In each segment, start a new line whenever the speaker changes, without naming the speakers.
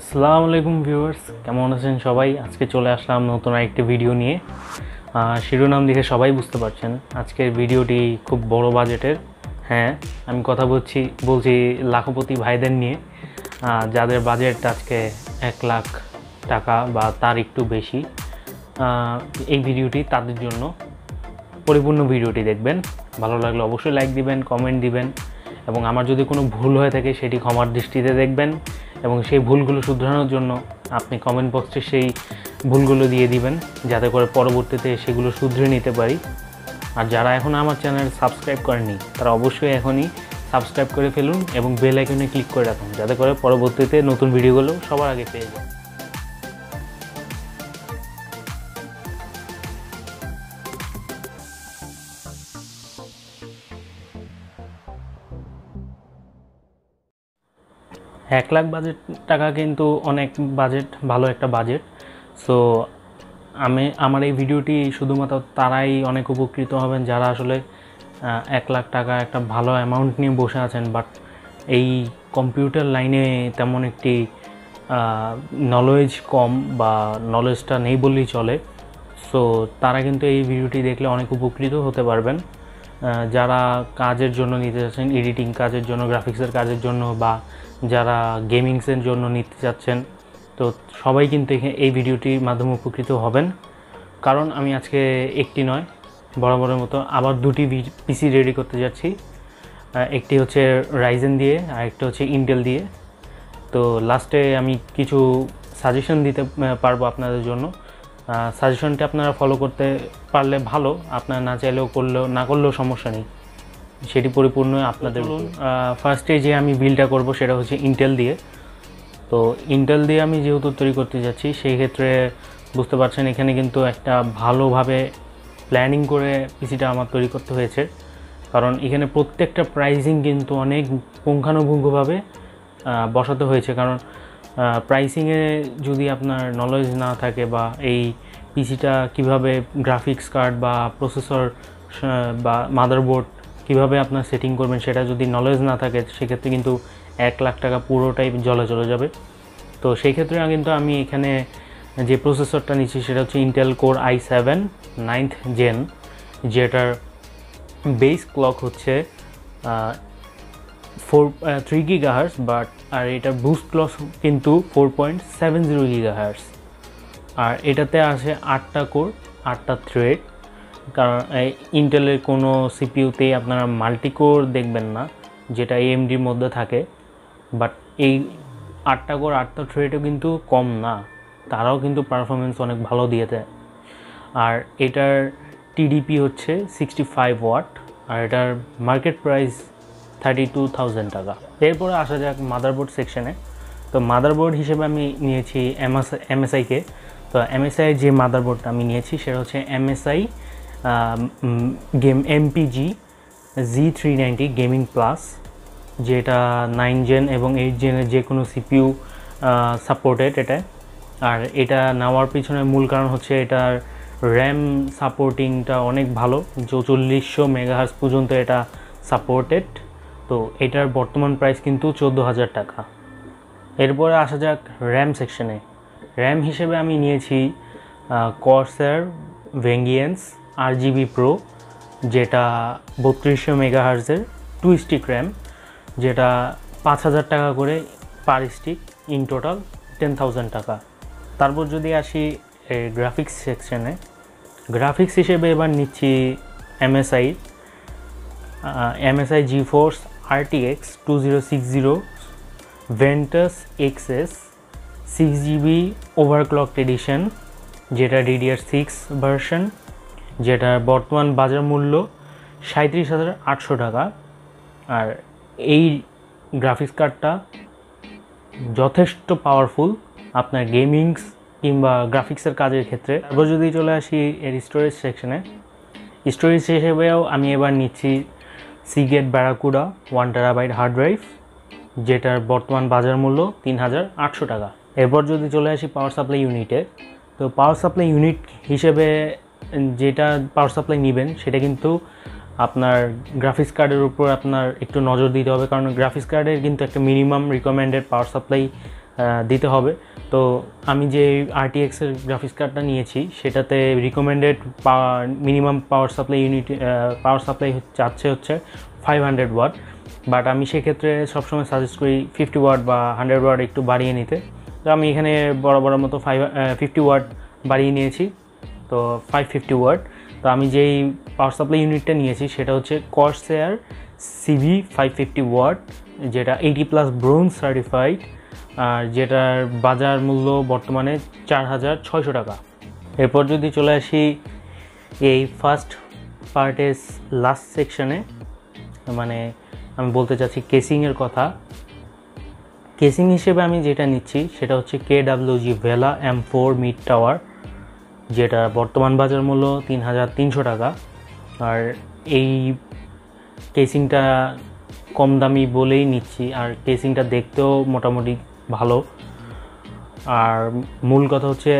আসসালামু আলাইকুম ভিউয়ার্স, কেমন আছেন সবাই? আজকে চলে আসলাম নতুন আরেকটি ভিডিও নিয়ে। শিরোনাম দেখে সবাই বুঝতে পারছেন, আজকের ভিডিওটি খুব বড় বাজেটের। হ্যাঁ আমি কথা বলছি বলছি লাখপতি ভাইদের নিয়ে। যাদের বাজেট আজকে এক লাখ টাকা বা তার একটু বেশি। এই ভিডিওটি তাদের জন্য পরিপূর্ণ ভিডিওটি দেখবেন। ভালো লাগলে অবশ্যই লাইক দিবেন কমেন্ট দিবেন। এবং আমার যদি কোনো ভুল হয়ে থাকে, সেটি ক্ষমার দৃষ্টিতে দেখবেন। এবং সেই ভুলগুলো শুধরানোর জন্য আপনি কমেন্ট বক্সে সেই ভুলগুলো দিয়ে দিবেন, যাতে করে পরবর্তীতে সেগুলো শুধরে নিতে পারি। আর যারা এখন আমার চ্যানেল সাবস্ক্রাইব করেনি তারা অবশ্যই এখনই সাবস্ক্রাইব করে ফেলুন এবং বেল আইকনে ক্লিক করে রাখুন, যাতে করে পরবর্তীতে নতুন ভিডিওগুলো সবার আগে পেয়ে যান। এক লাখ বাজেট টাকা কিন্তু অনেক বাজেট ভালো একটা বাজেট সো আমি, আমার এই ভিডিওটি শুধুমাত্র তারাই অনেক উপকৃত হবেন যারা আসলে এক লাখ টাকা একটা ভালো অ্যামাউন্ট নিয়ে বসে আছেন বাট এই কম্পিউটার লাইনে তেমন একটি নলেজ কম বা নলেজটা নেই বললেই চলে। সো তারা কিন্তু এই ভিডিওটি দেখলে অনেক উপকৃত হতে পারবেন। যারা কাজের জন্য নিতে চাচ্ছেন এডিটিং কাজের জন্য গ্রাফিক্সের কাজের জন্য বা যারা গেমিংসের জন্য নিতে চাচ্ছেন তো সবাই কিন্তু এই ভিডিওটির মাধ্যমে উপকৃত হবেন। কারণ আমি আজকে একটি নয়, বরাবরের মতো আবার দুটি পিসি রেডি করতে যাচ্ছি। একটি হচ্ছে রাইজেন দিয়ে, আর একটা হচ্ছে ইন্টেল দিয়ে। তো লাস্টে আমি কিছু সাজেশন দিতে পারব আপনাদের জন্য। সাজেশনটি আপনারা ফলো করতে পারলে ভালো, আপনারা না চাইলেও করলেও, না করলেও সমস্যা নেই। সেটি পরিপূর্ণ আপনাদের ফার্স্টে যে আমি বিলটা করব সেটা হচ্ছে ইন্টেল দিয়ে। তো ইন্টেল দিয়ে আমি যেহেতু তৈরি করতে যাচ্ছি সেই ক্ষেত্রে বুঝতে পারছেন এখানে কিন্তু একটা ভালোভাবে প্ল্যানিং করে পিসিটা আমার তৈরি করতে হয়েছে। কারণ এখানে প্রত্যেকটা প্রাইসিং কিন্তু অনেক পুঙ্খানুপুঙ্খভাবে বসাতে হয়েছে। কারণ প্রাইসিংয়ে যদি আপনার নলেজ না থাকে বা এই পিসিটা কীভাবে গ্রাফিক্স কার্ড বা প্রসেসর বা মাদারবোর্ড কীভাবে আপনার সেটিং করবেন সেটা যদি নলেজ না থাকে, সেক্ষেত্রে কিন্তু এক লাখ টাকা পুরোটাই জলে চলে যাবে। তো সেই ক্ষেত্রে কিন্তু আমি এখানে যে প্রসেসরটা নিচ্ছি সেটা হচ্ছে Intel core I seven ninth gen যেটার বেস ক্লক হচ্ছে four three giga hertz but আর এটার বুস্ট ক্লক কিন্তু four point seven zero giga hertz আর এটাতে আছে আটটা কোর আটটা থ্রেড কারণ ইন্টেলের কোনো সিপিইউতেই আপনারা মাল্টিকোর দেখবেন না, যেটা এএমডির মধ্যে থাকে। বাট এই আটটা কোর, আটটা থ্রেডও কিন্তু কম না। তারাও কিন্তু পারফরমেন্স অনেক ভালো দিয়ে দেয়। আর এটার টিডিপি হচ্ছে সিক্সটি ফাইভ ওয়াট আর এটার market price thirty two thousand টাকা। এরপরে আসা যাক মাদারবোর্ড সেকশনে তো মাদারবোর্ড হিসেবে আমি নিয়েছি এমএস এমএসআইকে তো এমএসআই যে মাদারবোর্ডটা আমি নিয়েছি, সেটা হচ্ছে MSI game MPG Z three ninety gaming plus যেটা নাইন জেন এবং এইট জেনের যে কোনো সিপিইউ সাপোর্টেড এটা। আর এটা নেওয়ার পিছনে মূল কারণ হচ্ছে এটার র্যাম সাপোর্টিংটা অনেক ভালো, চৌচল্লিশশো মেগাহার্স পর্যন্ত এটা সাপোর্টেড তো এটার বর্তমান প্রাইস কিন্তু চোদ্দ হাজার টাকা। এরপরে আসা যাক র্যাম সেকশনে র্যাম হিসেবে আমি নিয়েছি কর্সার ভেঙ্গিয়েন্স আর জিবি প্রো যেটা বত্রিশশো মেগাহার্জের টু স্টিক র্যাম যেটা পাঁচ হাজার টাকা করে per stick in total ten thousand টাকা। তারপর যদি আসি গ্রাফিক্স সেকশনে গ্রাফিক্স হিসেবে এবার নিচ্ছি MSI MSI GeForce RTX two zero six zero Ventus XS six GB overclock edition যেটা ডিডিআর সিক্স ভার্সন যেটার বর্তমান বাজার মূল্য সাঁত্রিশ হাজার আটশো টাকা। আর এই গ্রাফিক্স কার্ডটা যথেষ্ট পাওয়ারফুল আপনার গেমিংস কিংবা গ্রাফিক্সের কাজের ক্ষেত্রে। তারপর যদি চলে আসি এর স্টোরেজ সেকশনে স্টোরেজ হিসেবেও আমি এবার নিচ্ছি Seagate Barracuda one terabyte hard drive যেটার বর্তমান বাজার মূল্য তিন হাজার আটশো টাকা। এরপর যদি চলে আসি পাওয়ার সাপ্লাই ইউনিটে তো পাওয়ার সাপ্লাই ইউনিট হিসেবে যেটা পাওয়ার সাপ্লাই নেবেন, সেটা কিন্তু আপনার গ্রাফিক্স কার্ডের উপর আপনার একটু নজর দিতে হবে। কারণ গ্রাফিক্স কার্ডের কিন্তু একটা মিনিমাম রিকমেন্ডেড পাওয়ার সাপ্লাই দিতে হবে। তো আমি যে আরটিএক্সের গ্রাফিক্স কার্ডটা নিয়েছি, সেটাতে recommended power minimum power supply unit power supply চাচ্ছে হচ্ছে ফাইভ হান্ড্রেড ওয়াট বাট আমি সেক্ষেত্রে সবসময় সাজেস্ট করি ফিফটি ওয়াট বা হান্ড্রেড ওয়াট একটু বাড়িয়ে নিতে। তো আমি এখানে বড় বড় মতো ফাইভ ফিফটি ওয়াট বাড়িয়ে নিয়েছি। তো ফাইভ ফিফটি ওয়াট। তো আমি যেই পাওয়ার সাপ্লাই ইউনিটটা নিয়েছি, সেটা হচ্ছে Corsair CV five fifty watt, যেটা এইটি প্লাস ব্রোঞ্জ সার্টিফাইড আর যেটার বাজার মূল্য বর্তমানে চার হাজার ছয়শো টাকা। এরপর যদি চলে আসি এই ফার্স্ট পার্টের লাস্ট সেকশনে মানে আমি বলতে চাচ্ছি কেসিংয়ের কথা। কেসিং হিসেবে আমি যেটা নিচ্ছি, সেটা হচ্ছে কে জি ভেলা এম ফোর মিড টাওয়ার যেটা বর্তমান বাজার মূল্য তিন হাজার তিনশো টাকা। আর এই কেসিংটা কম দামি বলেই নিচ্ছি, আর কেসিংটা দেখতেও মোটামুটি ভালো। আর মূল কথা হচ্ছে,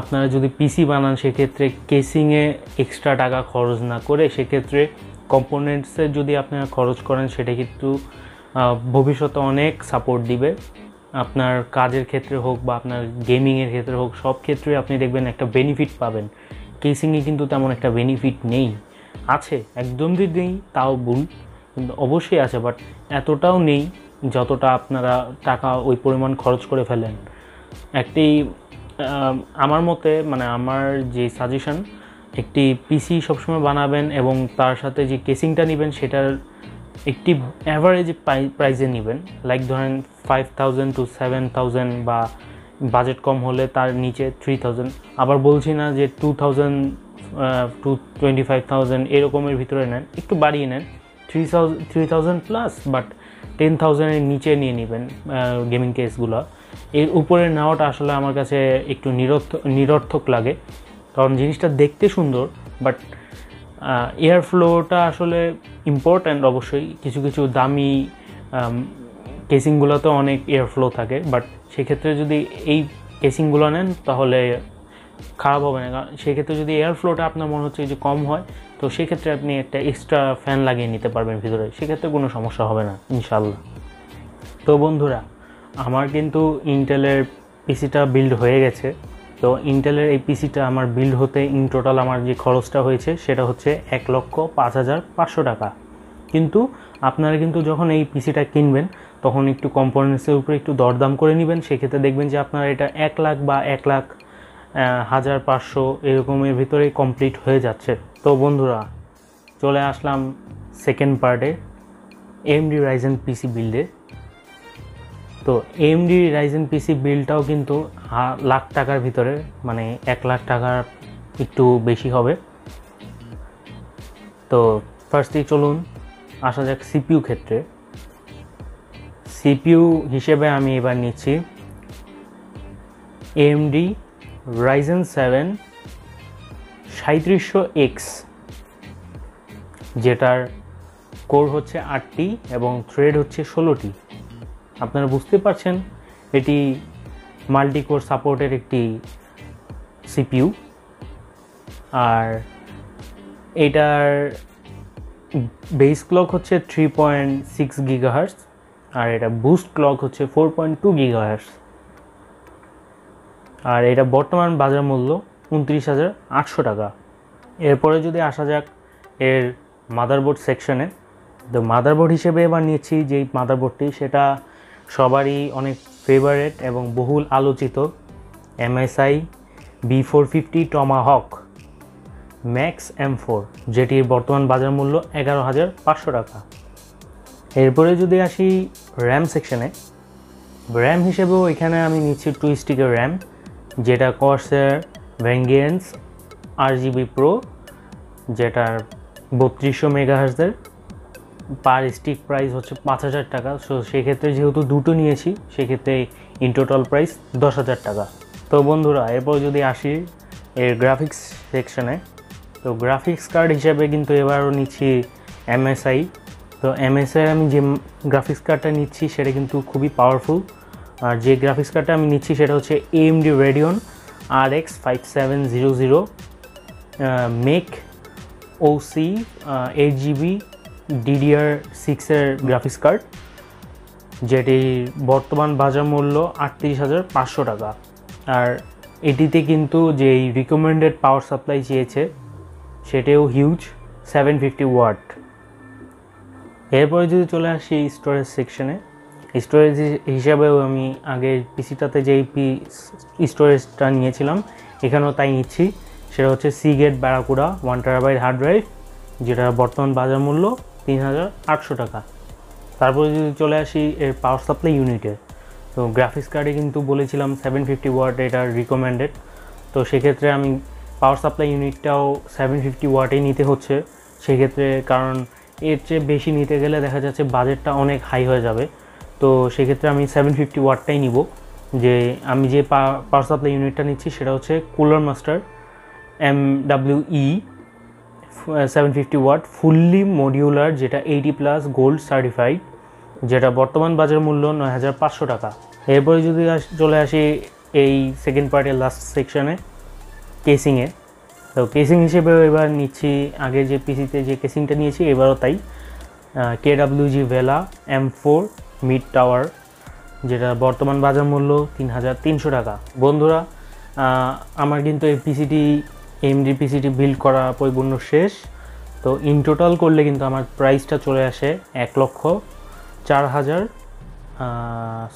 আপনারা যদি পিসি বানান, সেক্ষেত্রে কেসিংয়ে এক্সট্রা টাকা খরচ না করে, সেক্ষেত্রে কম্পোনেন্টসে যদি আপনারা খরচ করেন, সেটা কিন্তু ভবিষ্যতে অনেক সাপোর্ট দিবে। আপনার কাজের ক্ষেত্রে হোক বা আপনার গেমিংয়ের ক্ষেত্রে হোক, সব ক্ষেত্রে আপনি দেখবেন একটা বেনিফিট পাবেন। কেসিংয়ে কিন্তু তেমন একটা বেনিফিট নেই। আছে, একদম যদি নেই, তাও ভুল। অবশ্যই আছে বাট এতটাও নেই যতটা আপনারা টাকা ওই পরিমাণ খরচ করে ফেলেন। একটি আমার মতে মানে আমার যে সাজেশন একটি পিসি সবসময় বানাবেন এবং তার সাথে যে কেসিংটা নেবেন, সেটার একটি অ্যাভারেজ প্রাইজে নেবেন। লাইক ধরেন five thousand to seven thousand বা বাজেট কম হলে তার নিচে থ্রি থাউজেন্ড আবার বলছি না যে two thousand to twenty five thousand এরকমের ভিতরে নেন। একটু বাড়িয়ে নেন। Three thousand three thousand plus but ten থাউজেন্ডের নিচে নিয়ে নেবেন গেমিং কেসগুলো এর উপরে নেওয়াটা আসলে আমার কাছে একটু নিরর্থক নিরর্থক লাগে। কারণ জিনিসটা দেখতে সুন্দর বাট এয়ার ফ্লোটা আসলে ইম্পর্ট্যান্ট অবশ্যই। কিছু কিছু দামি কেসিংগুলোতে অনেক এয়ার ফ্লো থাকে বাট সেক্ষেত্রে যদি এই কেসিংগুলো নেন, তাহলে খারাপ হবে না। কারণ সেক্ষেত্রে যদি এয়ার ফ্লোটা আপনার মনে হচ্ছে যে কম হয়, তো সেক্ষেত্রে আপনি একটা এক্সট্রা ফ্যান লাগিয়ে নিতে পারবেন ভিতরে। সেক্ষেত্রে কোনো সমস্যা হবে না ইনশাল্লাহ তো বন্ধুরা, আমার কিন্তু ইন্টেলের পিসিটা বিল্ড হয়ে গেছে। তো ইন্টেলের এই পিসিটা আমার বিল্ড হতে ইন টোটাল আমার যে খরচটা হয়েছে, সেটা হচ্ছে এক লক্ষ পাঁচ হাজার পাঁচশো টাকা। কিন্তু আপনারা কিন্তু যখন এই পিসিটা কিনবেন, তখন একটু কম্পোনেন্টসের উপরে একটু দরদাম করে নেবেন। সেক্ষেত্রে দেখবেন যে আপনারা এটা এক লাখ বা এক লাখ হাজার পাঁচশো এরকমের ভিতরেই কমপ্লিট হয়ে যাচ্ছে। তো বন্ধুরা, চলে আসলাম সেকেন্ড পার্টে এমডি রাইজেন পিসি বিল্ডে তো এমডি রাইজেন পিসি বিলটাও কিন্তু লাখ টাকার ভিতরে মানে এক লাখ টাকার একটু বেশি হবে। তো ফার্স্টেই চলুন, আসা যাক সিপিউ ক্ষেত্রে। সিপিইউ হিসেবে আমি এবার নিচ্ছি এমডি রাইজেন সেভেন সাঁত্রিশশো এক্স, যেটার কোর হচ্ছে আটটি এবং থ্রেড হচ্ছে ষোলোটি। আপনারা বুঝতে পারছেন, এটি মাল্টিকোর সাপোর্টের একটি সিপিইউ আর এটার বেস ক্লক হচ্ছে থ্রি পয়েন্ট সিক্স গিগাহার্স আর এটা বুস্ট ক্লক হচ্ছে ফোর পয়েন্ট টু গিগাহার্স আর এটা বর্তমান বাজার মূল্য উনত্রিশ হাজার আটশো টাকা। এরপরে যদি আসা যাক এর মাদারবোর্ড সেকশনে তো মাদারবোর্ড হিসেবে এবার নিচ্ছি যেই মাদারবোর্ডটি সেটা সবারই অনেক ফেভারেট এবং বহুল আলোচিত MSI B four fifty Tomahawk Max M four যেটির বর্তমান বাজার মূল্য এগারো হাজার পাঁচশো টাকা। এরপরে যদি আসি র্যাম সেকশনে র্যাম হিসেবেও এখানে আমি নিচ্ছি টু স্টিকের র্যাম যেটা কর্সের ভ্যাঙ্গিয়েন্স আর জিবি প্রো যেটার বত্রিশশো মেগাহার্সের পার স্টিক প্রাইস হচ্ছে পাঁচ হাজার টাকা। সো সেক্ষেত্রে যেহেতু দুটো নিয়েছি, সেক্ষেত্রে ইন টোটাল প্রাইস দশ হাজার টাকা। তো বন্ধুরা, এরপর যদি আসি এর গ্রাফিক্স সেকশনে তো গ্রাফিক্স কার্ড হিসাবে কিন্তু এবারও নিচ্ছি এমএসআই তো এমএসআই আমি যে গ্রাফিক্স কার্ডটা নিচ্ছি, সেটা কিন্তু খুবই পাওয়ারফুল আর যে গ্রাফিক্স কার্ডটা আমি নিচ্ছি, সেটা হচ্ছে AMD Radeon R X five seven zero zero make OC eight GB DDR সিক্সের গ্রাফিক্স কার্ড যেটির বর্তমান বাজার মূল্য আটত্রিশ হাজার পাঁচশো টাকা। আর এটিতে কিন্তু যেই রিকমেন্ডেড পাওয়ার সাপ্লাই চেয়েছে, সেটাও হিউজ সেভেন ফিফটি ওয়াট এরপরে যদি চলে আসি স্টোরেজ সেকশনে স্টোরেজ হিসাবেও আমি আগে পিসিটাতে যেই পি স্টোরেজটা নিয়েছিলাম, এখানেও তাই নিচ্ছি। সেটা হচ্ছে Seagate Barracuda one terabyte hard drive যেটা বর্তমান বাজার মূল্য তিন হাজার আটশো টাকা। তারপরে যদি চলে আসি এর পাওয়ার সাপ্লাই ইউনিটে তো গ্রাফিক্স কার্ডে কিন্তু বলেছিলাম সেভেন ফিফটি ওয়াট এটা রিকমেন্ডেড তো সেক্ষেত্রে আমি পাওয়ার সাপ্লাই ইউনিটটাও সেভেন ফিফটি ওয়াটেই নিতে হচ্ছে। সেক্ষেত্রে কারণ এর চেয়ে বেশি নিতে গেলে দেখা যাচ্ছে বাজেটটা অনেক হাই হয়ে যাবে। তো সেক্ষেত্রে আমি সেভেন ফিফটি ওয়াটটাই নিব। যে আমি যে পাওয়ার সাপ্লাই ইউনিটটা নিচ্ছি সেটা হচ্ছে Cooler Master M W E seven fifty watt fully modular যেটা এইটি প্লাস গোল্ড সার্টিফাইড যেটা বর্তমান বাজার মূল্য নয় হাজার পাঁচশো টাকা। এরপরে যদি চলে আসি এই সেকেন্ড পার্টের লাস্ট সেকশনে কেসিংয়ে তো কেসিং হিসেবে এবার নিচ্ছি, আগে যে পিসিতে যে কেসিংটা নিয়েছি, এবারও তাই। কে জি ভেলা এম ফোর মিড টাওয়ার যেটা বর্তমান বাজার মূল্য তিন হাজার তিনশো টাকা। বন্ধুরা আমার কিন্তু এই পিসিটি এমডি পিসিটি বিল্ড করা পরিপূর্ণ শেষ। তো ইন টোটাল করলে কিন্তু আমার প্রাইসটা চলে আসে এক লক্ষ চার হাজার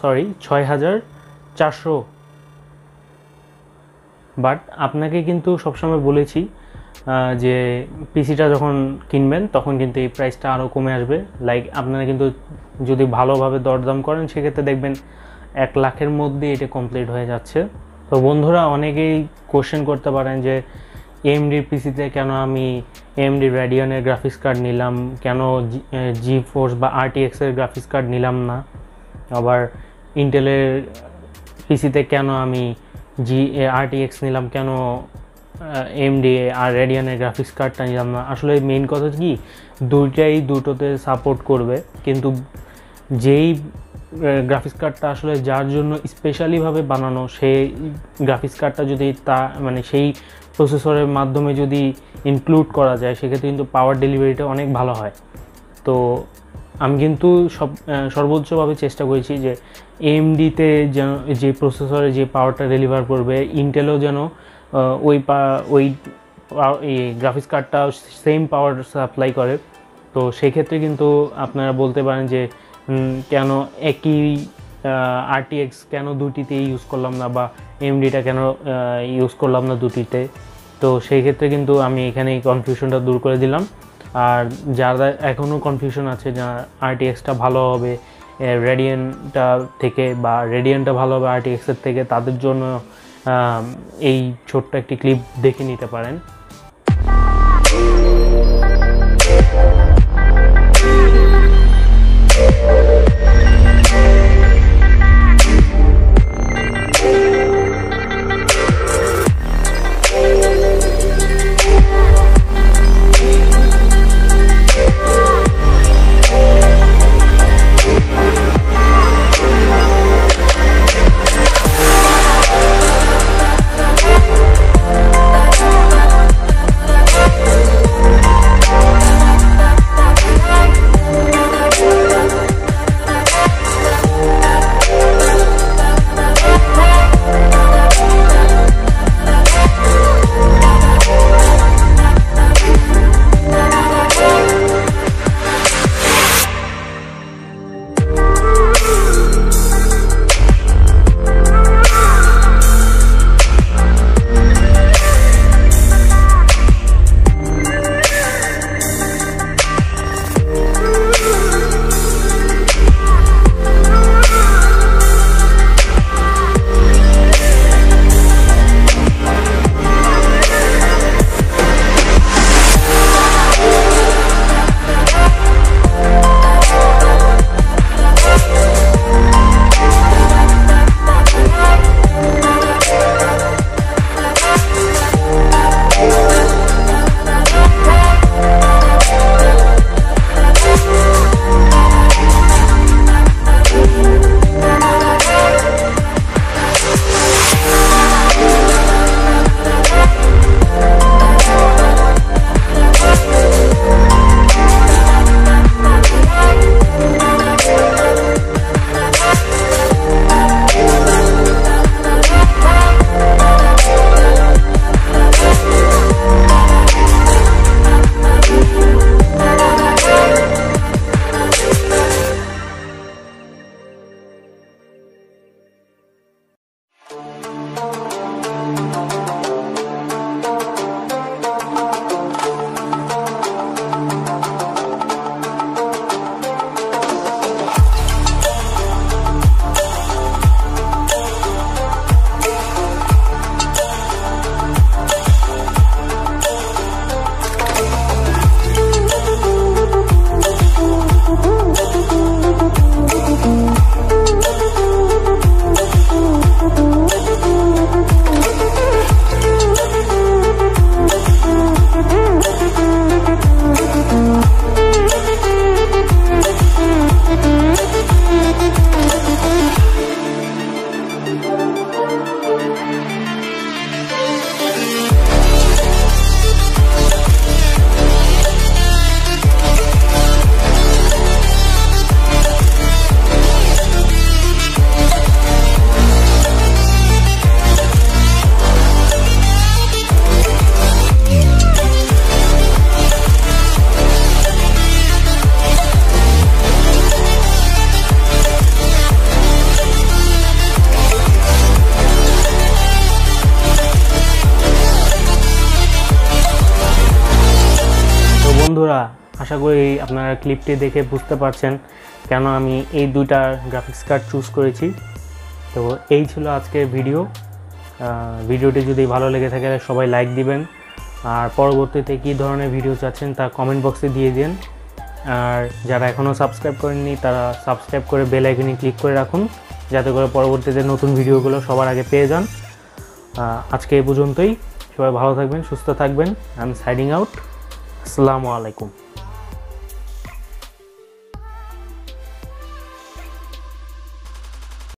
সরি ছয় হাজার চারশো। বাট আপনাকে কিন্তু সবসময় বলেছি যে পিসিটা যখন কিনবেন তখন কিন্তু এই প্রাইসটা আরও কমে আসবে। লাইক আপনারা কিন্তু যদি ভালোভাবে দরদাম করেন, সেক্ষেত্রে দেখবেন এক লাখের মধ্যে এটা কমপ্লিট হয়ে যাচ্ছে। তো বন্ধুরা, অনেকেই কোশ্চেন করতে পারেন যে এমডির পিসিতে কেন আমি এমডি র্যাডিয়নের গ্রাফিক্স কার্ড নিলাম? কেন জি ফোর্স বা আরটিএক্সের গ্রাফিক্স কার্ড নিলাম না? আবার ইন্টেলের পিসিতে কেন আমি জি আরটিএক্স নিলাম? কেন এমডি আর রেডিয়ানের গ্রাফিক্স কার্ডটা নিলাম না? আসলে মেইন কথা কি, দুইটাই দুটোতে সাপোর্ট করবে, কিন্তু যেই গ্রাফিক্স কার্ডটা আসলে যার জন্য স্পেশালিভাবে বানানো, সেই গ্রাফিক্স কার্ডটা যদি তা মানে সেই প্রসেসরের মাধ্যমে যদি ইনক্লুড করা যায়, সেক্ষেত্রে কিন্তু পাওয়ার ডেলিভারিটা অনেক ভালো হয়। তো আমি কিন্তু সব সর্বোচ্চভাবে চেষ্টা করেছি যে এমডিতে যেন, যে প্রসেসরে যে পাওয়ারটা ডেলিভার করবে ইন্টেলও যেন ওই পা, ওই গ্রাফিক্স কার্ডটা সেম পাওয়ার সাপ্লাই করে। তো সেক্ষেত্রে কিন্তু আপনারা বলতে পারেন যে কেন একই আরটিএক্স কেন দুটিতে ইউজ করলাম না বা এমডিটা কেন ইউজ করলাম না দুটিতে তো সেই ক্ষেত্রে কিন্তু আমি এখানে এই কনফিউশনটা দূর করে দিলাম। আর যারা এখনও কনফিউশন আছে যা আরটিএক্সটা ভালো হবে রেডিয়ানটা থেকে বা রেডিয়ানটা ভালো হবে আরটিএক্সের থেকে, তাদের জন্য এই ছোট্ট একটি ক্লিপ দেখে নিতে পারেন। আপনারা ক্লিপটি দেখে বুঝতে পারছেন কেন আমি এই দুইটা গ্রাফিক্স কার্ড চুজ করেছি। তো এই ছিল আজকের ভিডিও ভিডিওটি যদি ভালো লেগে থাকে সবাই লাইক দিবেন। আর পরবর্তীতে কী ধরনের ভিডিও চাচ্ছেন, তা কমেন্ট বক্সে দিয়ে দিন। আর যারা এখনও সাবস্ক্রাইব করেননি, তারা সাবস্ক্রাইব করে বেল আইকনে ক্লিক করে রাখুন, যাতে করে পরবর্তীতে নতুন ভিডিওগুলো সবার আগে পেয়ে যান। আজকে এই পর্যন্তই। সবাই ভালো থাকবেন, সুস্থ থাকবেন। আই এম সাইডিং আউট আসসালামু আলাইকুম।